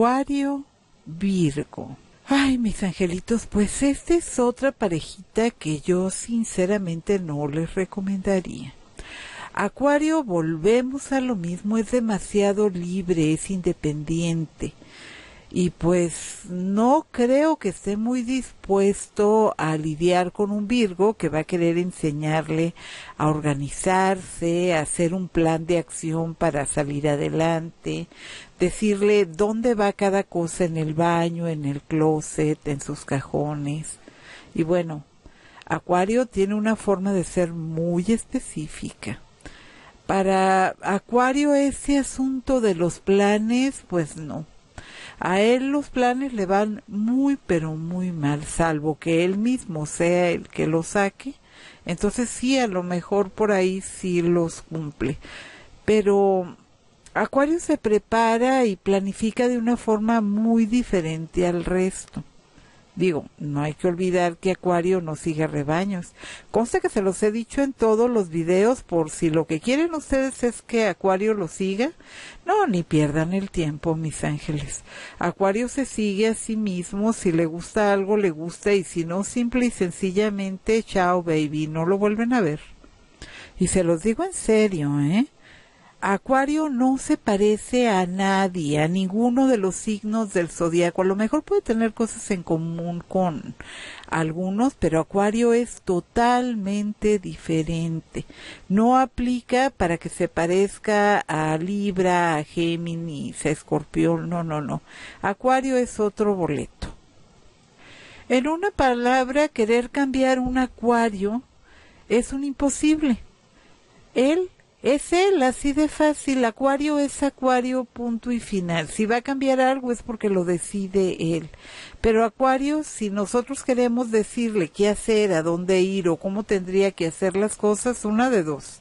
Acuario Virgo. Ay, mis angelitos, pues esta es otra parejita que yo sinceramente no les recomendaría. Acuario, volvemos a lo mismo, es demasiado libre, es independiente y pues no creo que esté muy dispuesto a lidiar con un Virgo que va a querer enseñarle a organizarse, a hacer un plan de acción para salir adelante, decirle dónde va cada cosa en el baño, en el closet, en sus cajones. Y bueno, Acuario tiene una forma de ser muy específica. Para Acuario ese asunto de los planes, pues no a él los planes le van muy pero muy mal, salvo que él mismo sea el que los saque. Entonces sí, a lo mejor por ahí sí los cumple. Pero Acuario se prepara y planifica de una forma muy diferente al resto. Digo, no hay que olvidar que Acuario no sigue rebaños. Consta que se los he dicho en todos los videos por si lo que quieren ustedes es que Acuario lo siga. No, ni pierdan el tiempo, mis ángeles. Acuario se sigue a sí mismo, si le gusta algo, le gusta y si no, simple y sencillamente, chao baby, no lo vuelven a ver. Y se los digo en serio, ¿eh? Acuario no se parece a nadie, a ninguno de los signos del zodiaco. A lo mejor puede tener cosas en común con algunos, pero Acuario es totalmente diferente. No aplica para que se parezca a Libra, a Géminis, a Escorpión. No, no, no. Acuario es otro boleto. En una palabra, querer cambiar un Acuario es un imposible. Él es él, así de fácil. Acuario es Acuario, punto y final. Si va a cambiar algo es porque lo decide él. Pero Acuario, si nosotros queremos decirle qué hacer, a dónde ir o cómo tendría que hacer las cosas, una de dos.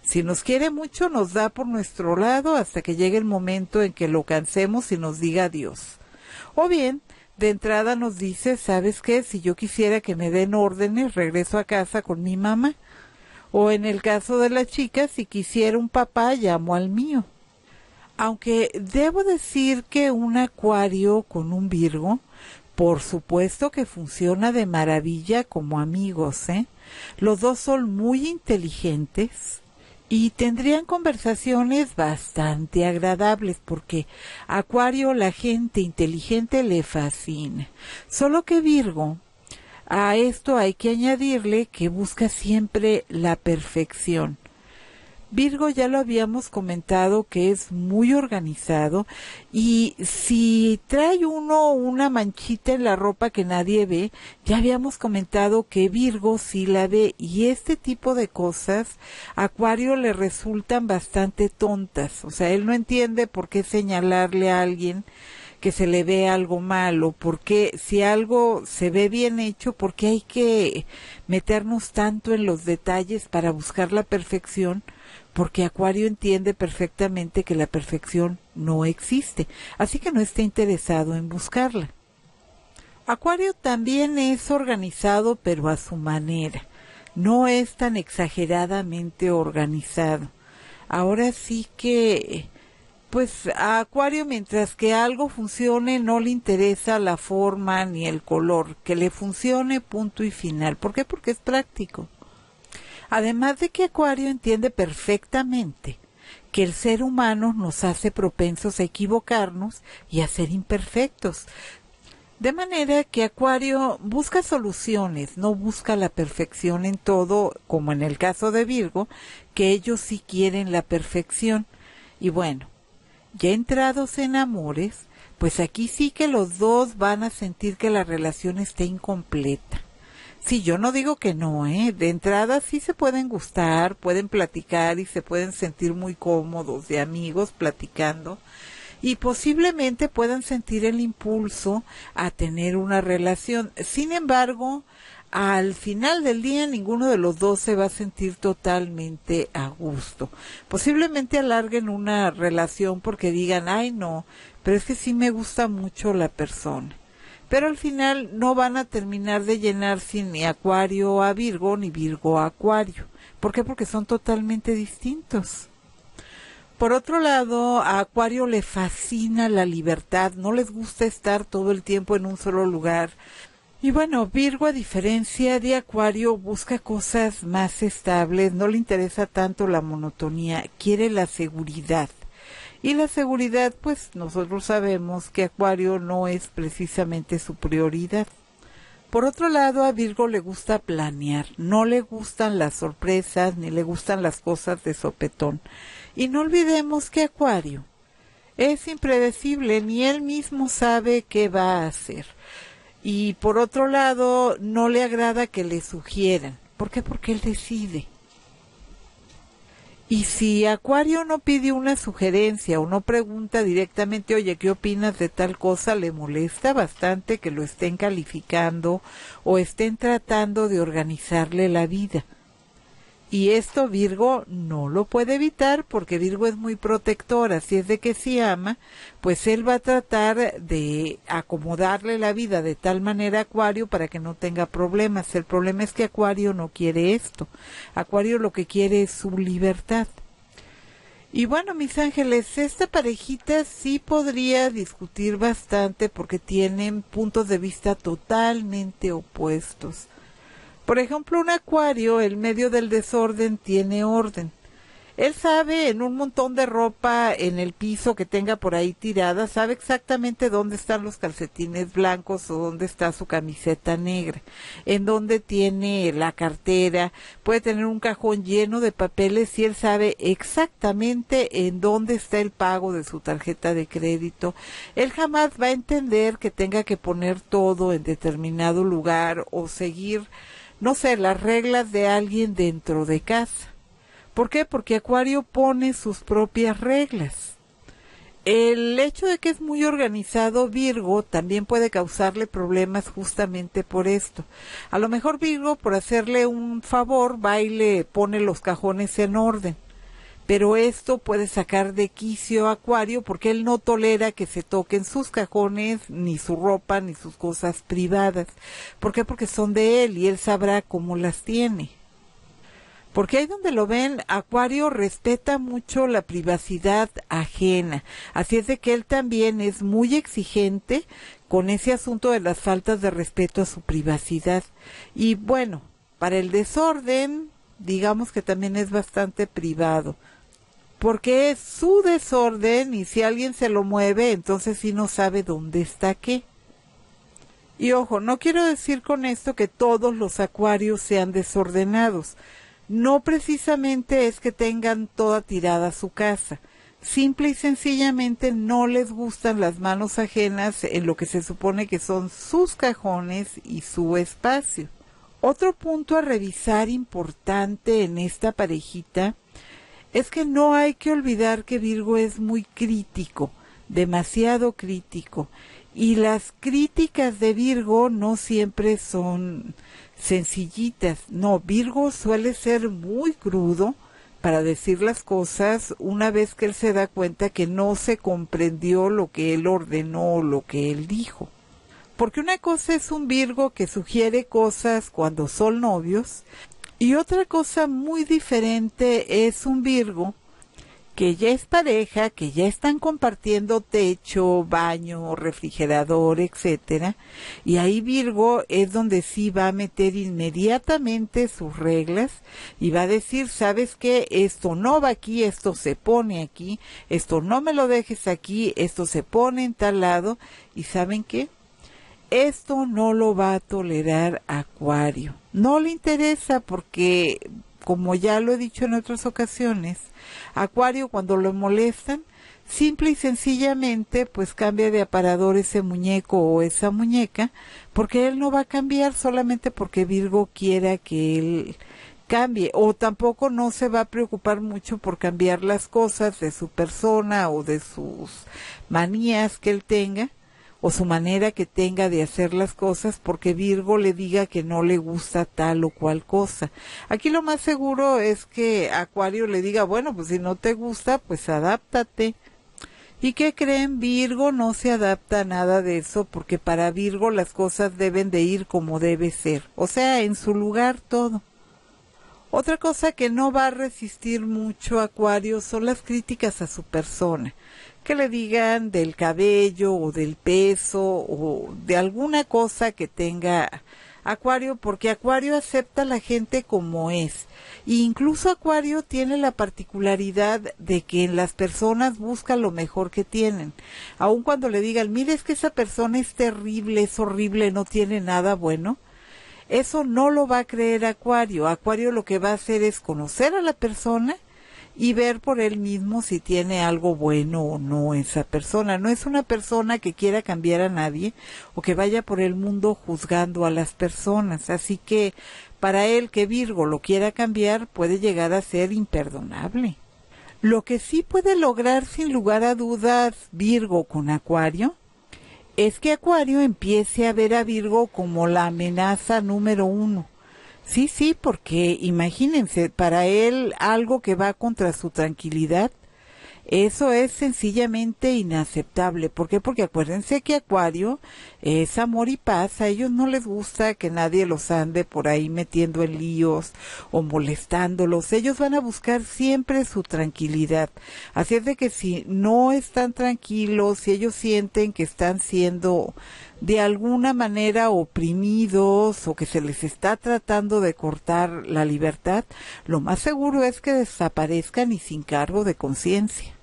Si nos quiere mucho, nos da por nuestro lado hasta que llegue el momento en que lo cansemos y nos diga adiós. O bien, de entrada nos dice, ¿sabes qué? Si yo quisiera que me den órdenes, regreso a casa con mi mamá o en el caso de la chica, si quisiera un papá, llamo al mío. Aunque debo decir que un acuario con un Virgo, por supuesto que funciona de maravilla como amigos, ¿eh? Los dos son muy inteligentes y tendrían conversaciones bastante agradables porque Acuario la gente inteligente le fascina. Solo que Virgo a esto hay que añadirle que busca siempre la perfección. Virgo ya lo habíamos comentado que es muy organizado y si trae uno una manchita en la ropa que nadie ve, ya habíamos comentado que Virgo sí la ve y este tipo de cosas Acuario le resultan bastante tontas, o sea, él no entiende por qué señalarle a alguien que se le ve algo malo, porque si algo se ve bien hecho, porque hay que meternos tanto en los detalles para buscar la perfección, porque Acuario entiende perfectamente que la perfección no existe, así que no está interesado en buscarla. Acuario también es organizado, pero a su manera. No es tan exageradamente organizado. Ahora sí que pues a Acuario mientras que algo funcione no le interesa la forma ni el color, que le funcione punto y final. ¿Por qué? Porque es práctico. Además de que Acuario entiende perfectamente que el ser humano nos hace propensos a equivocarnos y a ser imperfectos. De manera que Acuario busca soluciones, no busca la perfección en todo, como en el caso de Virgo, que ellos sí quieren la perfección. Y bueno, ya entrados en amores, pues aquí sí que los dos van a sentir que la relación está incompleta. Sí, yo no digo que no, ¿eh? De entrada sí se pueden gustar, pueden platicar y se pueden sentir muy cómodos de amigos platicando y posiblemente puedan sentir el impulso a tener una relación. Sin embargo, al final del día ninguno de los dos se va a sentir totalmente a gusto. Posiblemente alarguen una relación porque digan, ay no, pero es que sí me gusta mucho la persona. Pero al final no van a terminar de llenarse ni Acuario a Virgo ni Virgo a Acuario. ¿Por qué? Porque son totalmente distintos. Por otro lado, a Acuario le fascina la libertad, no les gusta estar todo el tiempo en un solo lugar. Y bueno, Virgo, a diferencia de Acuario, busca cosas más estables, no le interesa tanto la monotonía, quiere la seguridad. Y la seguridad, pues nosotros sabemos que Acuario no es precisamente su prioridad. Por otro lado, a Virgo le gusta planear, no le gustan las sorpresas ni le gustan las cosas de sopetón. Y no olvidemos que Acuario es impredecible, ni él mismo sabe qué va a hacer. Y por otro lado, no le agrada que le sugieran. ¿Por qué? Porque él decide. Y si Acuario no pide una sugerencia o no pregunta directamente, oye, ¿qué opinas de tal cosa? Le molesta bastante que lo estén calificando o estén tratando de organizarle la vida. Y esto Virgo no lo puede evitar porque Virgo es muy protector, así es de que si ama, pues él va a tratar de acomodarle la vida de tal manera a Acuario para que no tenga problemas. El problema es que Acuario no quiere esto. Acuario lo que quiere es su libertad. Y bueno, mis ángeles, esta parejita sí podría discutir bastante porque tienen puntos de vista totalmente opuestos. Por ejemplo, un acuario, el medio del desorden tiene orden. Él sabe en un montón de ropa en el piso que tenga por ahí tirada, sabe exactamente dónde están los calcetines blancos o dónde está su camiseta negra, en dónde tiene la cartera, puede tener un cajón lleno de papeles y él sabe exactamente en dónde está el pago de su tarjeta de crédito. Él jamás va a entender que tenga que poner todo en determinado lugar o seguir no sé, las reglas de alguien dentro de casa. ¿Por qué? Porque Acuario pone sus propias reglas. El hecho de que es muy organizado Virgo también puede causarle problemas justamente por esto. A lo mejor Virgo, por hacerle un favor, va y le pone los cajones en orden pero esto puede sacar de quicio a Acuario porque él no tolera que se toquen sus cajones, ni su ropa, ni sus cosas privadas. ¿Por qué? Porque son de él y él sabrá cómo las tiene. Porque ahí donde lo ven, Acuario respeta mucho la privacidad ajena. Así es de que él también es muy exigente con ese asunto de las faltas de respeto a su privacidad. Y bueno, para el desorden, digamos que también es bastante privado porque es su desorden y si alguien se lo mueve, entonces sí no sabe dónde está qué. Y ojo, no quiero decir con esto que todos los acuarios sean desordenados. No precisamente es que tengan toda tirada su casa. Simple y sencillamente no les gustan las manos ajenas en lo que se supone que son sus cajones y su espacio. Otro punto a revisar importante en esta parejita es que no hay que olvidar que Virgo es muy crítico, demasiado crítico, y las críticas de Virgo no siempre son sencillitas, no, Virgo suele ser muy crudo para decir las cosas una vez que él se da cuenta que no se comprendió lo que él ordenó, lo que él dijo. Porque una cosa es un Virgo que sugiere cosas cuando son novios y otra cosa muy diferente es un Virgo que ya es pareja, que ya están compartiendo techo, baño, refrigerador, etcétera, y ahí Virgo es donde sí va a meter inmediatamente sus reglas y va a decir, sabes qué, esto no va aquí, esto se pone aquí, esto no me lo dejes aquí, esto se pone en tal lado, y saben qué, esto no lo va a tolerar Acuario. No le interesa porque, como ya lo he dicho en otras ocasiones, Acuario cuando lo molestan, simple y sencillamente pues cambia de aparador ese muñeco o esa muñeca, porque él no va a cambiar solamente porque Virgo quiera que él cambie o tampoco no se va a preocupar mucho por cambiar las cosas de su persona o de sus manías que él tenga, o su manera que tenga de hacer las cosas porque Virgo le diga que no le gusta tal o cual cosa. Aquí lo más seguro es que Acuario le diga, bueno, pues si no te gusta, pues adáptate. ¿Y qué creen? Virgo no se adapta a nada de eso porque para Virgo las cosas deben de ir como debe ser, o sea, en su lugar todo. Otra cosa que no va a resistir mucho Acuario son las críticas a su persona. Que le digan del cabello o del peso o de alguna cosa que tenga Acuario, porque Acuario acepta a la gente como es. E incluso Acuario tiene la particularidad de que en las personas busca lo mejor que tienen. Aun cuando le digan, mire, es que esa persona es terrible, es horrible, no tiene nada bueno eso no lo va a creer Acuario. Acuario lo que va a hacer es conocer a la persona y ver por él mismo si tiene algo bueno o no esa persona. No es una persona que quiera cambiar a nadie o que vaya por el mundo juzgando a las personas. Así que para él que Virgo lo quiera cambiar puede llegar a ser imperdonable. Lo que sí puede lograr sin lugar a dudas Virgo con Acuario es que Acuario empiece a ver a Virgo como la amenaza número uno. Sí, sí, porque imagínense, para él algo que va contra su tranquilidad eso es sencillamente inaceptable. ¿Por qué? Porque acuérdense que Acuario es amor y paz. A ellos no les gusta que nadie los ande por ahí metiendo en líos o molestándolos. Ellos van a buscar siempre su tranquilidad. Así es de que si no están tranquilos, si ellos sienten que están siendo de alguna manera oprimidos o que se les está tratando de cortar la libertad, lo más seguro es que desaparezcan y sin cargo de conciencia.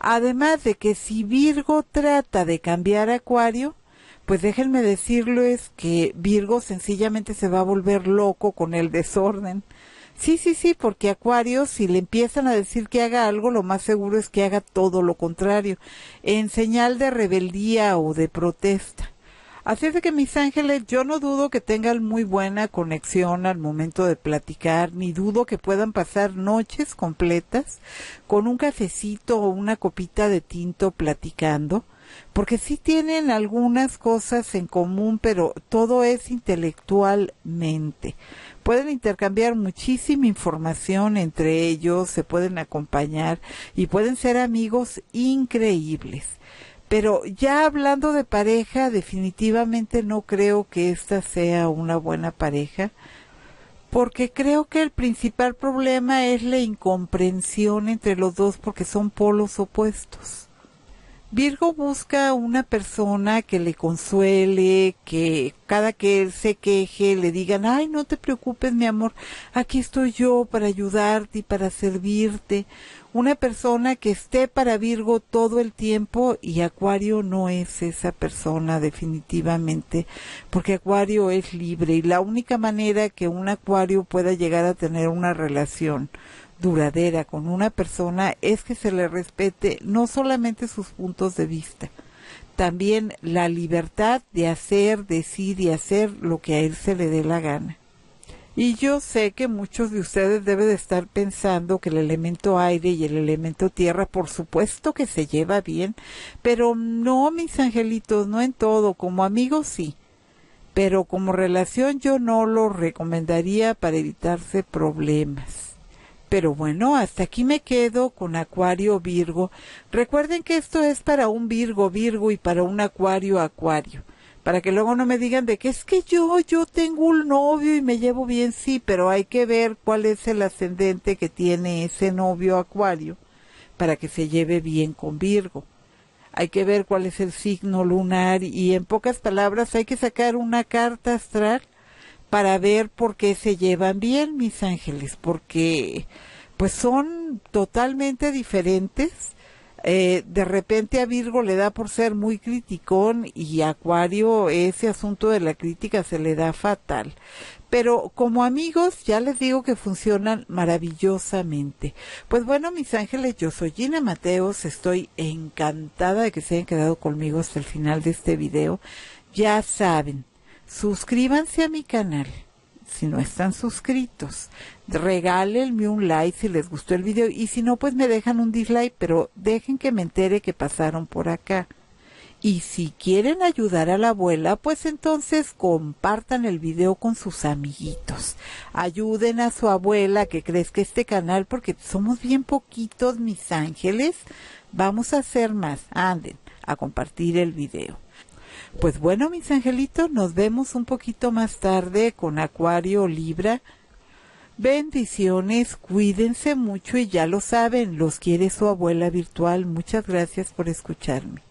Además de que si Virgo trata de cambiar a Acuario, pues déjenme decirles que Virgo sencillamente se va a volver loco con el desorden. Sí, sí, sí, porque Acuario, si le empiezan a decir que haga algo, lo más seguro es que haga todo lo contrario, en señal de rebeldía o de protesta. Así es de que mis ángeles, yo no dudo que tengan muy buena conexión al momento de platicar, ni dudo que puedan pasar noches completas con un cafecito o una copita de tinto platicando, porque sí tienen algunas cosas en común, pero todo es intelectualmente. Pueden intercambiar muchísima información entre ellos, se pueden acompañar y pueden ser amigos increíbles. Pero ya hablando de pareja, definitivamente no creo que esta sea una buena pareja, porque creo que el principal problema es la incomprensión entre los dos porque son polos opuestos. Virgo busca una persona que le consuele, que cada que él se queje le digan, ay, no te preocupes, mi amor, aquí estoy yo para ayudarte y para servirte una persona que esté para Virgo todo el tiempo y Acuario no es esa persona definitivamente, porque Acuario es libre y la única manera que un Acuario pueda llegar a tener una relación duradera con una persona es que se le respete no solamente sus puntos de vista, también la libertad de hacer, decir y hacer lo que a él se le dé la gana. Y yo sé que muchos de ustedes deben de estar pensando que el elemento aire y el elemento tierra, por supuesto que se lleva bien, pero no, mis angelitos, no en todo, como amigos sí, pero como relación yo no lo recomendaría para evitarse problemas. Pero bueno, hasta aquí me quedo con Acuario Virgo. Recuerden que esto es para un Virgo Virgo y para un Acuario Acuario para que luego no me digan de que es que yo, yo tengo un novio y me llevo bien, sí, pero hay que ver cuál es el ascendente que tiene ese novio acuario para que se lleve bien con Virgo. Hay que ver cuál es el signo lunar y en pocas palabras hay que sacar una carta astral para ver por qué se llevan bien mis ángeles, porque pues son totalmente diferentes eh, de repente a Virgo le da por ser muy criticón y a Acuario ese asunto de la crítica se le da fatal. Pero como amigos ya les digo que funcionan maravillosamente. Pues bueno, mis ángeles, yo soy Gina Mateos, estoy encantada de que se hayan quedado conmigo hasta el final de este video. Ya saben, suscríbanse a mi canal si no están suscritos. Regálenme un like si les gustó el video y si no, pues me dejan un dislike, pero dejen que me entere que pasaron por acá. Y si quieren ayudar a la abuela, pues entonces compartan el video con sus amiguitos. Ayuden a su abuela que crezca este canal porque somos bien poquitos, mis ángeles. Vamos a hacer más. Anden a compartir el video. Pues bueno, mis angelitos, nos vemos un poquito más tarde con Acuario Libra. Bendiciones, cuídense mucho y ya lo saben, los quiere su abuela virtual. Muchas gracias por escucharme.